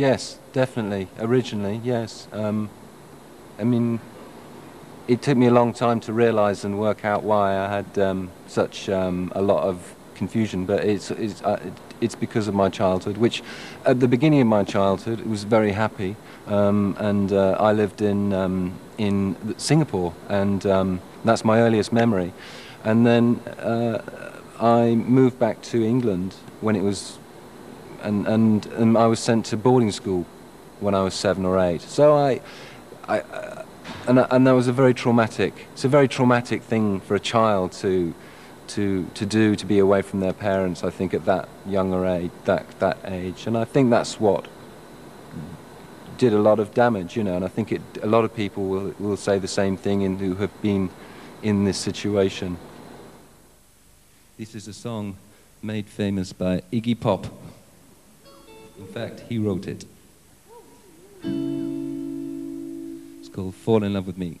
Yes, definitely. Originally, yes. Um, I mean, it took me a long time to realise and work out why I had um, such um, a lot of confusion, but it's it's, uh, it's because of my childhood, which at the beginning of my childhood it was very happy, um, and uh, I lived in um, in Singapore, and um, that's my earliest memory, and then uh, I moved back to England when it was, and, and and I was sent to boarding school when I was seven or eight. So I, I uh, and, and that was a very traumatic. It's a very traumatic thing for a child to, to, to do to be away from their parents. I think at that younger age, that that age, and I think that's what did a lot of damage. You know, and I think it, a lot of people will will say the same thing in, who have been in this situation. This is a song made famous by Iggy Pop. In fact, he wrote it. It's called Fall in Love with Me.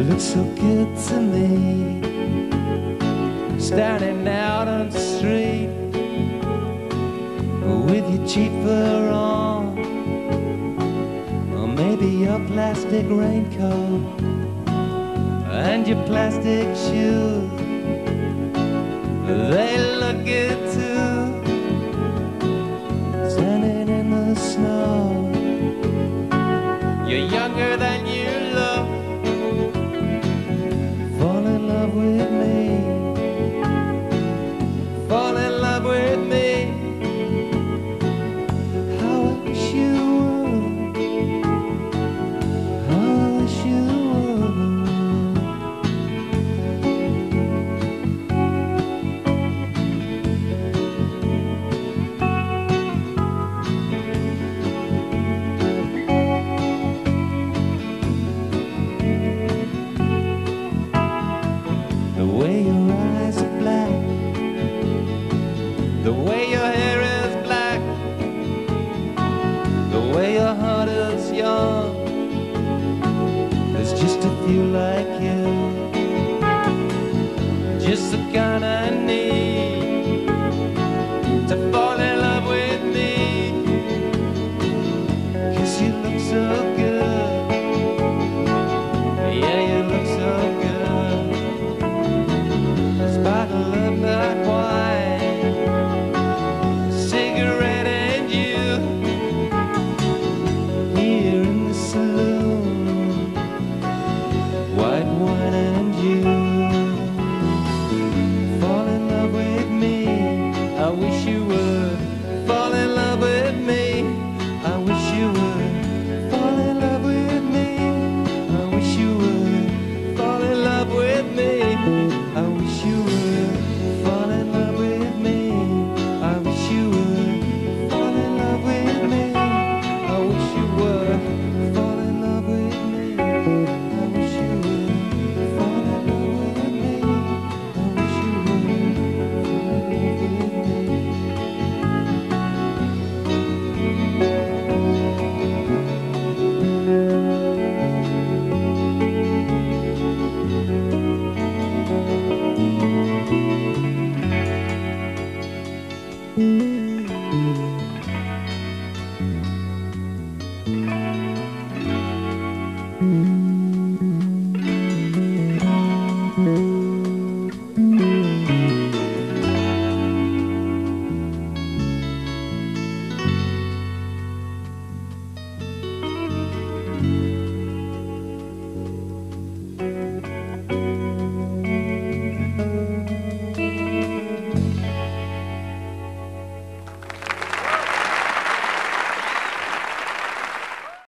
You look so good to me. Standing out on the street With your cheaper on. Or maybe your plastic raincoat And your plastic shoes. They look good too. Standing in the snow. You're young It's the kind I need.